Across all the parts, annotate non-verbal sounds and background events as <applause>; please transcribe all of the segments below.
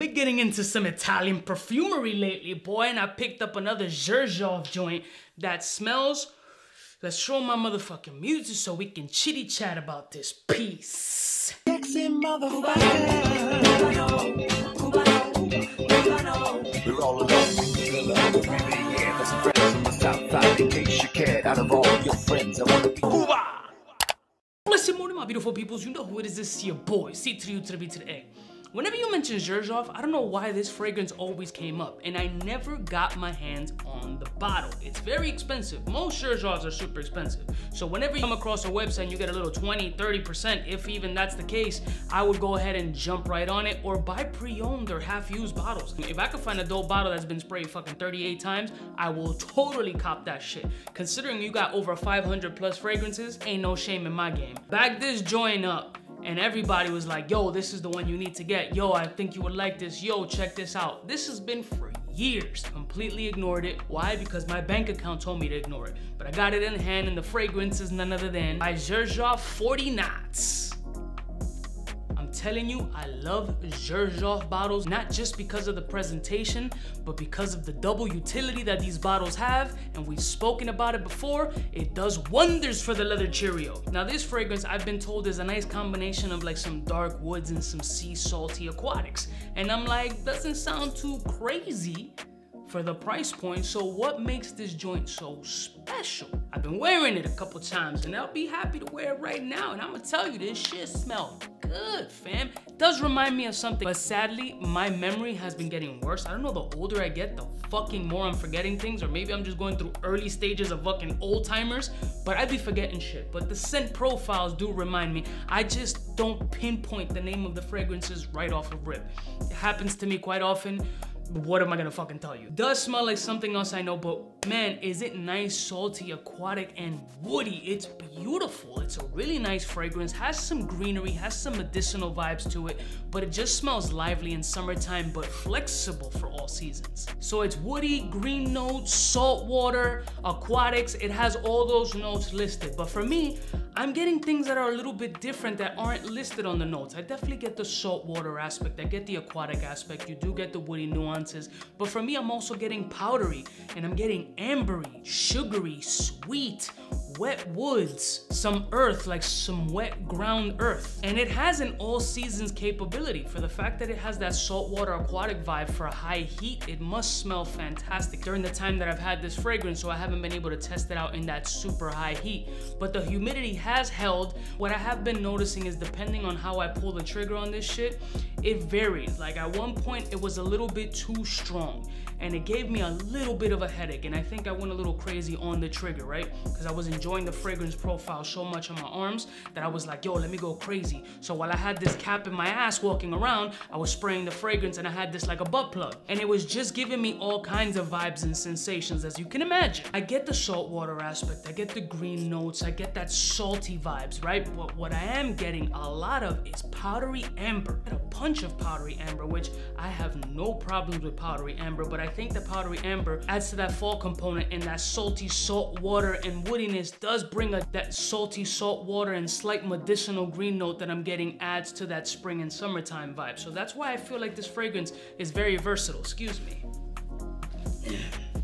Been getting into some Italian perfumery lately, boy, and I picked up another Xerjoff joint that smells. Let's show my motherfucking music so we can chitty chat about this piece. Sexy motherfucker. We're all alone in the villa of the Riviera. There's some friends from the south side in case you cared. Out of all your friends, I want to be Cuba. Blessed morning, my beautiful peoples. You know who it is. This is your boy, C to the U to the B to the A. Whenever you mention Xerjoff, I don't know why this fragrance always came up, and I never got my hands on the bottle. It's very expensive. Most Xerjoffs are super expensive. So whenever you come across a website and you get a little 20, 30%, if even that's the case, I would go ahead and jump right on it or buy pre-owned or half-used bottles. If I could find a dope bottle that's been sprayed fucking 38 times, I will totally cop that shit. Considering you got over 500 plus fragrances, ain't no shame in my game. Back this joint up and everybody was like, yo, this is the one you need to get. Yo, I think you would like this. Yo, check this out. This has been for years. Completely ignored it. Why? Because my bank account told me to ignore it. But I got it in hand and the fragrance is none other than by Xerjoff 40 Knots telling you, I love Xerjoff bottles, not just because of the presentation, but because of the double utility that these bottles have, and we've spoken about it before, it does wonders for the leather Cheerio. Now this fragrance, I've been told is a nice combination of like some dark woods and some sea salty aquatics. And I'm like, doesn't sound too crazy, for the price point. So what makes this joint so special? I've been wearing it a couple times and I'll be happy to wear it right now. And I'm gonna tell you, this shit smells good, fam. It does remind me of something, but sadly, my memory has been getting worse. I don't know, the older I get, the fucking more I'm forgetting things, or maybe I'm just going through early stages of fucking old timers, but I'd be forgetting shit. But the scent profiles do remind me. I just don't pinpoint the name of the fragrances right off of rip. It happens to me quite often what am I gonna fucking tell you? Does smell like something else I know, but man, is it nice, salty, aquatic, and woody. It's beautiful. It's a really nice fragrance, has some greenery, has some medicinal vibes to it, but it just smells lively in summertime, but flexible for all seasons. So it's woody, green notes, salt water, aquatics. It has all those notes listed. But for me, I'm getting things that are a little bit different that aren't listed on the notes. I definitely get the salt water aspect. I get the aquatic aspect. You do get the woody nuance nuances. But for me, I'm also getting powdery and I'm getting ambery, sugary, sweet, wet woods, some earth, like some wet ground earth. And it has an all seasons capability. For the fact that it has that saltwater aquatic vibe for high heat, it must smell fantastic during the time that I've had this fragrance, so I haven't been able to test it out in that super high heat. But the humidity has held. What I have been noticing is depending on how I pull the trigger on this shit, it varies. Like at one point, it was a little bit too strong and it gave me a little bit of a headache and I think I went a little crazy on the trigger, right? Because I was enjoying the fragrance profile so much on my arms that I was like, yo, let me go crazy. So while I had this cap in my ass walking around, I was spraying the fragrance and I had this like a butt plug. And it was just giving me all kinds of vibes and sensations as you can imagine. I get the saltwater aspect, I get the green notes, I get that salty vibes, right? But what I am getting a lot of is powdery amber. a punch of powdery amber, which I have no problems with powdery amber, but I I think the powdery amber adds to that fall component and that salty salt water and woodiness does bring a, that salty salt water and slight medicinal green note that I'm getting adds to that spring and summertime vibe. So that's why I feel like this fragrance is very versatile, excuse me.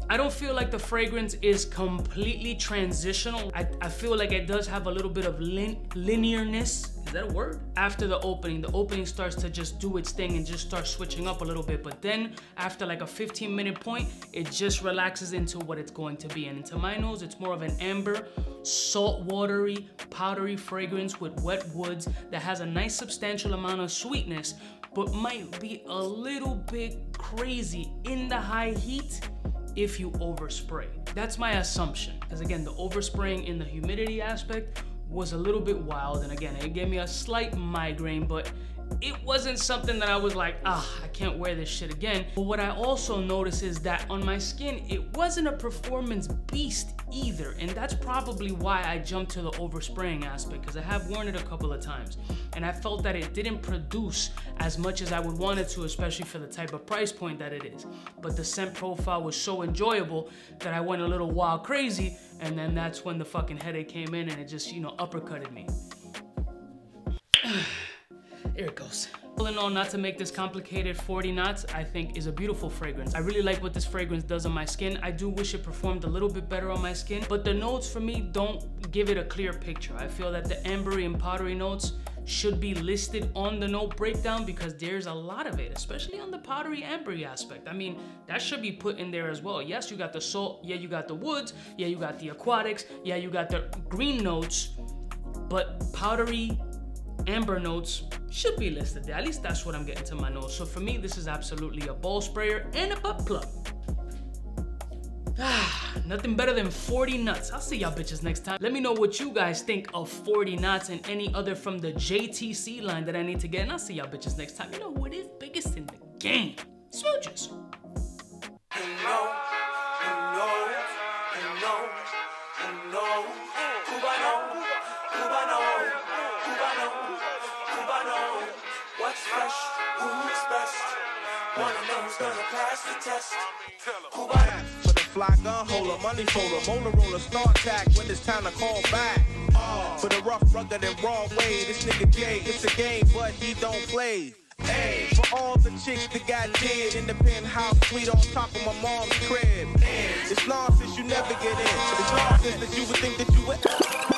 I don't feel like the fragrance is completely transitional. I, I feel like it does have a little bit of lin linearness is that a word? After the opening, the opening starts to just do its thing and just start switching up a little bit. But then after like a 15 minute point, it just relaxes into what it's going to be. And into my nose, it's more of an amber, salt watery, powdery fragrance with wet woods that has a nice substantial amount of sweetness, but might be a little bit crazy in the high heat if you overspray. That's my assumption. Because again, the overspraying in the humidity aspect was a little bit wild. And again, it gave me a slight migraine, but it wasn't something that I was like, ah, I can't wear this shit again. But what I also noticed is that on my skin, it wasn't a performance beast either. And that's probably why I jumped to the overspraying aspect because I have worn it a couple of times. And I felt that it didn't produce as much as I would want it to, especially for the type of price point that it is. But the scent profile was so enjoyable that I went a little wild crazy. And then that's when the fucking headache came in and it just, you know, uppercutted me. <sighs> <sighs> Here it goes. All in all, not to make this complicated, 40 knots I think is a beautiful fragrance. I really like what this fragrance does on my skin. I do wish it performed a little bit better on my skin, but the notes for me don't give it a clear picture. I feel that the ambery and powdery notes should be listed on the note breakdown because there's a lot of it, especially on the powdery ambery aspect. I mean, that should be put in there as well. Yes, you got the salt, yeah, you got the woods, yeah, you got the aquatics, yeah, you got the green notes, but powdery amber notes should be listed there. At least that's what I'm getting to my nose. So for me, this is absolutely a ball sprayer and a butt plug. Ah, nothing better than 40 nuts. I'll see y'all bitches next time. Let me know what you guys think of 40 nuts and any other from the JTC line that I need to get. And I'll see y'all bitches next time. You know who it is? Biggest in the game. Smooches. What's fresh? Who's best? Wanna know who's gonna pass the test? Cubaknow. For the fly gun holder, money folder, molar roller, start tag when it's time to call back. For the rough, rugged, and raw way, this nigga Jay, it's a game, but he don't play. Hey, for all the chicks that got dead in the penthouse suite on top of my mom's crib. It's nonsense, you never get in. It's nonsense that you would think that you would.